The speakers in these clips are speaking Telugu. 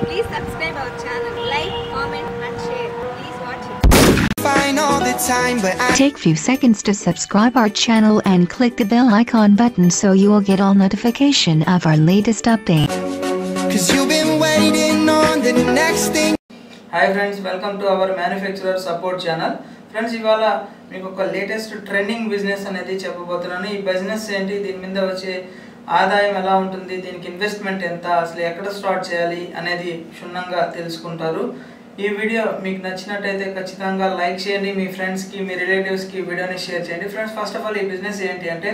Please subscribe our channel, like, comment, and share. Please watch it. fine all the time, but I Take few seconds to subscribe our channel and click the bell icon button so you will get all notification of our latest update. cause you've been waiting on the next thing. Hi friends welcome to our manufacturer support channel friends ఇవాళ మీకు ఒక లేటెస్ట్ ట్రెండింగ్ బిజినెస్ అనేది చెప్పబోతున్నాను ఈ బిజినెస్ ఏంటి దీని మీద వచ్చే ఆదాయం ఎలా ఉంటుంది దీనికి ఇన్వెస్ట్మెంట్ ఎంత అసలు ఎక్కడ స్టార్ట్ చేయాలి అనేది క్షుణ్ణంగా తెలుసుకుంటారు. ఈ వీడియో మీకు నచ్చినట్టయితే ఖచ్చితంగా లైక్ చేయండి మీ ఫ్రెండ్స్కి మీ రిలేటివ్స్కి వీడియోని షేర్ చేయండి. ఫ్రెండ్స్ ఫస్ట్ ఆఫ్ ఆల్ ఈ బిజినెస్ ఏంటి అంటే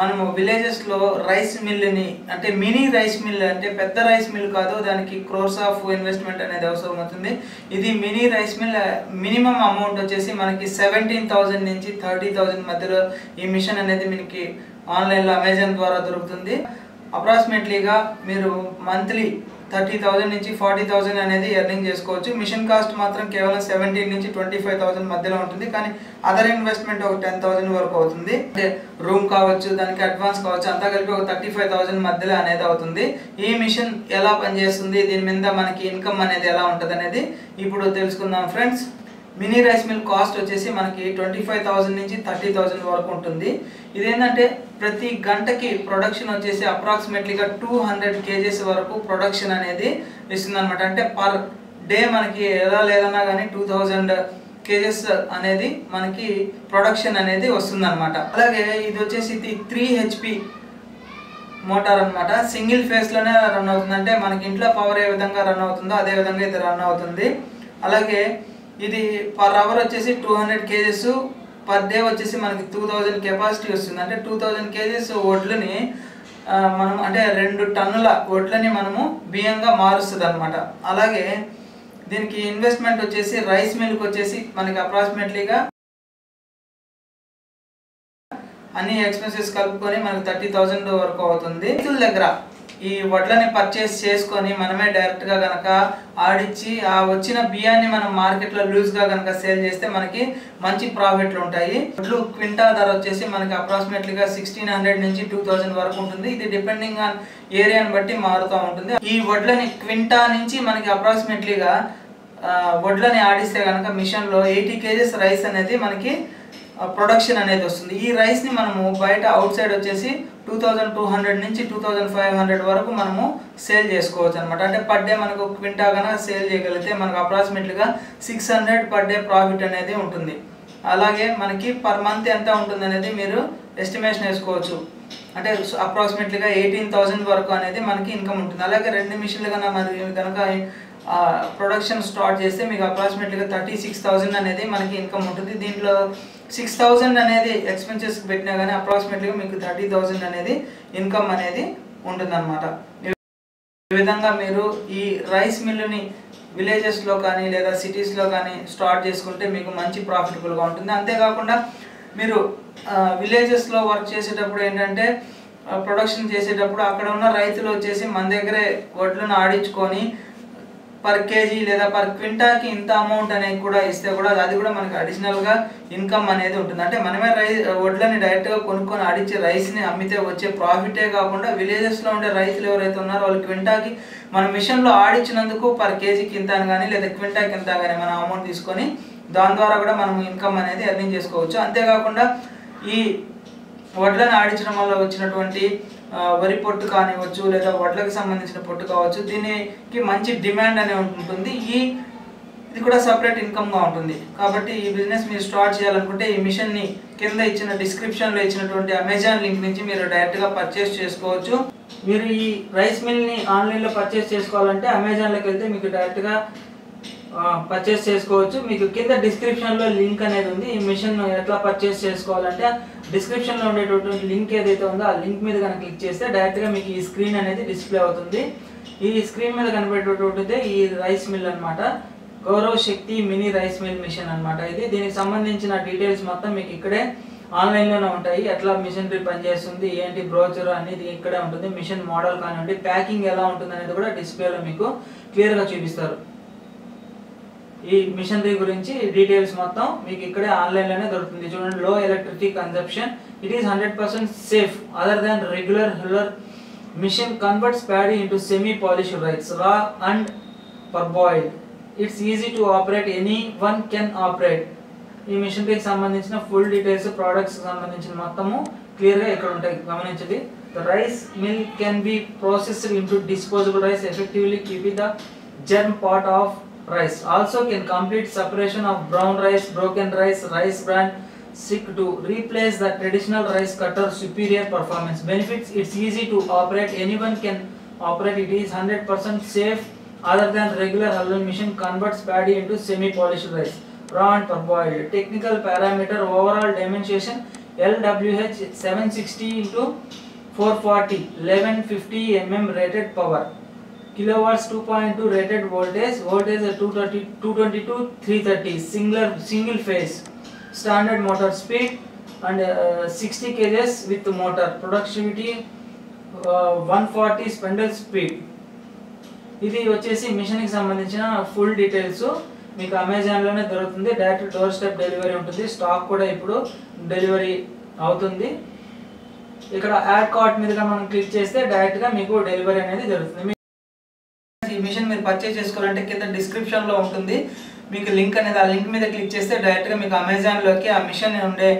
మనము విలేజెస్లో రైస్ మిల్ని అంటే మినీ రైస్ మిల్ అంటే పెద్ద రైస్ మిల్ కాదు దానికి క్రోర్స్ ఆఫ్ ఇన్వెస్ట్మెంట్ అనేది అవసరం అవుతుంది. ఇది mini rice mill minimum amount వచ్చేసి మనకి సెవెంటీన్ థౌజండ్ నుంచి థర్టీ థౌజండ్ మధ్యలో ఈ మిషన్ అనేది మనకి ఆన్లైన్లో అమెజాన్ ద్వారా దొరుకుతుంది. అప్రాక్సిమేట్లీగా మీరు మంత్లీ థర్టీ థౌజండ్ నుంచి ఫార్టీ థౌజండ్ అనేది ఎర్నింగ్ చేసుకోవచ్చు. మిషన్ కాస్ట్ మాత్రం కేవలం సెవెంటీన్ నుంచి ట్వంటీ ఫైవ్ థౌసండ్ మధ్యలో ఉంటుంది. కానీ అదర్ ఇన్వెస్ట్మెంట్ ఒక టెన్ థౌసండ్ వరకు అవుతుంది. అంటే రూమ్ కావచ్చు దానికి అడ్వాన్స్ కావచ్చు అంతా కలిపి ఒక థర్టీ ఫైవ్ థౌసండ్ మధ్యలో అనేది అవుతుంది. ఈ మిషన్ ఎలా పనిచేస్తుంది? దీని మీద మనకి ఇన్కమ్ అనేది ఎలా ఉంటుంది అనేది ఇప్పుడు తెలుసుకుందాం friends. Mini rice mill cost వచ్చేసి మనకి ట్వంటీ ఫైవ్ థౌసండ్ నుంచి థర్టీ థౌసండ్ వరకు ఉంటుంది. ఇదేంటంటే ప్రతి గంటకి ప్రొడక్షన్ వచ్చేసి అప్రాక్సిమేట్లీగా టూ హండ్రెడ్ కేజీస్ వరకు ప్రొడక్షన్ అనేది ఇస్తుంది అనమాట అంటే పర్ డే మనకి ఎలా లేదన్నా కానీ టూ థౌజండ్ కేజెస్ అనేది మనకి ప్రొడక్షన్ అనేది వస్తుందన్నమాట. అలాగే ఇది వచ్చేసి ఇది త్రీ హెచ్పి మోటార్ అనమాట సింగిల్ ఫేస్లోనే రన్ అవుతుంది అంటే మనకి ఇంట్లో పవర్ ఏ విధంగా రన్ అవుతుందో అదే విధంగా ఇది రన్ అవుతుంది. అలాగే ఇది పర్ అవర్ వచ్చేసి two hundred kgs per day వచ్చేసి మనకి టూ థౌజండ్ కెపాసిటీ వస్తుంది. అంటే టూ థౌజండ్ కేజెస్ వడ్లని మనం అంటే రెండు టన్నుల వడ్లని మనము బియ్యంగా మారుస్తుంది అనమాట అలాగే దీనికి ఇన్వెస్ట్మెంట్ వచ్చేసి రైస్ మిల్క్ వచ్చేసి మనకి అప్రాక్సిమేట్లీగా అన్ని ఎక్స్పెన్సెస్ కలుపుకొని మనకి థర్టీ థౌజండ్ వరకు అవుతుంది. రైతుల దగ్గర ఈ వడ్లని పర్చేస్ చేసుకొని మనమే డైరెక్ట్గా కనుక ఆడిచ్చి ఆ వచ్చిన బియ్యాన్ని మనం మార్కెట్లో లూజ్గా కనుక సేల్ చేస్తే మనకి మంచి ప్రాఫిట్లు ఉంటాయి. వడ్లు క్వింటా ధర వచ్చేసి మనకి అప్రాక్సిమేట్లీగా సిక్స్టీన్ హండ్రెడ్ నుంచి టూ థౌజండ్ వరకు ఉంటుంది. ఇది డిపెండింగ్ ఆన్ ఏరియాని బట్టి మారుతూ ఉంటుంది. ఈ వడ్లని క్వింటా నుంచి మనకి అప్రాక్సిమేట్లీగా వడ్లని ఆడిస్తే కనుక మిషన్లో ఎయిటీ కేజెస్ రైస్ అనేది మనకి ప్రొడక్షన్ అనేది వస్తుంది. ఈ రైస్ని మనము బయట అవుట్ సైడ్ వచ్చేసి టూ థౌజండ్ టూ హండ్రెడ్ నుంచి టూ థౌజండ్ ఫైవ్ హండ్రెడ్ వరకు మనము సేల్ చేసుకోవచ్చు అనమాట అంటే పర్ డే మనకు క్వింటా కనుక సేల్ చేయగలిగితే మనకు అప్రాక్సిమేట్లీగా six hundred per day profit అనేది ఉంటుంది. అలాగే మనకి పర్ మంత్ ఎంత ఉంటుంది అనేది మీరు ఎస్టిమేషన్ వేసుకోవచ్చు. అంటే అప్రాక్సిమేట్లీగా ఎయిటీన్ థౌజండ్ వరకు అనేది మనకి ఇన్కమ్ ఉంటుంది. అలాగే రెండు మిషన్లు కన్నా మరి కనుక ప్రొడక్షన్ స్టార్ట్ చేస్తే మీకు అప్రాక్సిమేట్లీగా థర్టీ సిక్స్ థౌజండ్ అనేది మనకి ఇన్కమ్ ఉంటుంది. దీంట్లో సిక్స్ థౌజండ్ అనేది ఎక్స్పెన్సెస్ పెట్టినా కానీ అప్రాక్సిమేట్లీగా మీకు థర్టీ థౌసండ్ అనేది ఇన్కమ్ అనేది ఉంటుందన్నమాట. ఈ విధంగా మీరు ఈ రైస్ మిల్లుని విలేజెస్లో కానీ లేదా సిటీస్లో కానీ స్టార్ట్ చేసుకుంటే మీకు మంచి ప్రాఫిటబుల్గా ఉంటుంది. అంతేకాకుండా మీరు విలేజెస్లో వర్క్ చేసేటప్పుడు ఏంటంటే ప్రొడక్షన్ చేసేటప్పుడు అక్కడ ఉన్న రైతులు వచ్చేసి మన దగ్గరే వడ్లను ఆడించుకొని పర్ కేజీ లేదా పర్ క్వింటాకి ఇంత అమౌంట్ అనేది కూడా ఇస్తే కూడా అది కూడా మనకి అడిషనల్గా ఇన్కమ్ అనేది ఉంటుంది. అంటే మనమే రై వడ్లని డైరెక్ట్గా కొనుక్కొని ఆడించే రైస్ని అమ్మితే వచ్చే ప్రాఫిటే కాకుండా విలేజెస్లో ఉండే రైతులు ఎవరైతే ఉన్నారో వాళ్ళు క్వింటాకి మన మిషన్లో ఆడించినందుకు పర్ కేజీకి ఇంత అని కానీ లేదా క్వింటాకి ఇంత కానీ మనం అమౌంట్ తీసుకొని దాని ద్వారా కూడా మనం ఇన్కమ్ అనేది ఎర్నింగ్ చేసుకోవచ్చు. అంతేకాకుండా ఈ వడ్లను ఆడించడం వల్ల వచ్చినటువంటి వరి పొట్టు కానివ్వచ్చు లేదా వడ్లకు సంబంధించిన పొట్టు కావచ్చు దీనికి మంచి డిమాండ్ అనేది ఉంటుంది. ఈ ఇది కూడా సపరేట్ ఇన్కమ్గా ఉంటుంది. కాబట్టి ఈ బిజినెస్ మీరు స్టార్ట్ చేయాలనుకుంటే ఈ మిషన్ని కింద ఇచ్చిన డిస్క్రిప్షన్లో ఇచ్చినటువంటి అమెజాన్ లింక్ నుంచి మీరు డైరెక్ట్గా పర్చేస్ చేసుకోవచ్చు. మీరు ఈ రైస్ మిల్ని ఆన్లైన్లో పర్చేస్ చేసుకోవాలంటే అమెజాన్లోకి వెళ్తే మీకు డైరెక్ట్గా పర్చేస్ చేసుకోవచ్చు. మీకు కింద డిస్క్రిప్షన్లో లింక్ అనేది ఉంది. ఈ మిషన్ ఎట్లా పర్చేస్ చేసుకోవాలంటే డిస్క్రిప్షన్లో ఉండేటటువంటి లింక్ ఏదైతే ఉందో ఆ లింక్ మీద కనుక క్లిక్ చేస్తే డైరెక్ట్గా మీకు ఈ స్క్రీన్ అనేది డిస్ప్లే అవుతుంది. ఈ స్క్రీన్ మీద కనిపెట్టేటువంటిదే ఈ రైస్ మిల్ అన్నమాట. Gaurav Shakti mini rice mill machine అనమాట ఇది. దీనికి సంబంధించిన డీటెయిల్స్ మొత్తం మీకు ఇక్కడే ఆన్లైన్లోనే ఉంటాయి. ఎట్లా మిషనరీ పనిచేస్తుంది ఏంటి బ్రోచర్ అనేది ఇక్కడే ఉంటుంది. మిషన్ మోడల్ కానివ్వండి ప్యాకింగ్ ఎలా ఉంటుంది అనేది కూడా డిస్ప్లేలో మీకు క్లియర్గా చూపిస్తారు. ఈ మిషనరీ గురించి డీటెయిల్స్ మొత్తం మీకు ఇక్కడే ఆన్లైన్లోనే దొరుకుతుంది. చూడండి లో electricity consumption it is hundred percent safe other than regular huller machine converts paddy into semi polish rice raw and parboil it's easy to operate anyone can operate ఈ మిషనరీకి సంబంధించిన ఫుల్ డీటెయిల్స్ ప్రోడక్ట్స్ సంబంధించిన మొత్తము క్లియర్గా ఇక్కడ ఉంటాయి. గమనించండి. The rice mill can be processed into disposable rice effectively keeping the germ part of rice. Also can complete separation of brown rice broken rice rice bran sick to replace the traditional rice cutter superior performance. Benefits it's easy to operate. Anyone can operate. It is 100% safe. Other than regular hulling machine converts paddy into semi polished rice. Raw and parboiled technical parameter overall dimension lwh 760 into 440 1150 mm rated power kilowatts 2.2 rated voltage voltage at 230 222 330 singular single phase standard motor speed and uh, 60 kgs with motor productivity uh, 140 spindle speed ఇది వచ్చేసి మిషన్కి సంబంధించిన ఫుల్ డీటెయిల్స్ మీకు అమెజాన్లోనే దొరుకుతుంది డైరెక్ట్ డోర్ స్టెప్ డెలివరీ ఉంటుంది స్టాక్ కూడా ఇప్పుడు డెలివరీ అవుతుంది ఇక్కడ యాడ్ కార్ట్ మీదుగా మనం క్లిక్ చేస్తే డైరెక్ట్గా మీకు డెలివరీ అనేది జరుగుతుంది ఈ పర్చేజ్ చేసుకోవాలంటే కింద డిస్క్రిప్షన్లో ఉంటుంది. మీకు లింక్ అనేది ఆ లింక్ మీద క్లిక్ చేస్తే డైరెక్ట్గా మీకు అమెజాన్లోకి ఆ మిషన్ ఉండే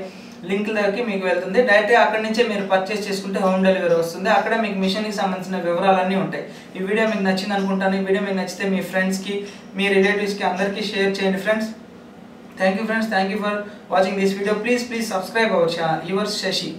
లింక్లోకి మీకు వెళ్తుంది. డైరెక్ట్గా అక్కడ నుంచే మీరు పర్చేస్ చేసుకుంటే హోమ్ డెలివరీ వస్తుంది. అక్కడ మీకు మిషన్కి సంబంధించిన వివరాలన్నీ ఉంటాయి. ఈ వీడియో మీకు నచ్చింది అనుకుంటాను. ఈ వీడియో మీకు నచ్చితే మీ ఫ్రెండ్స్కి మీ రిలేటివ్స్కి అందరికీ షేర్ చేయండి friends thank you friends thank you for watching this video please please subscribe our channel your Shashi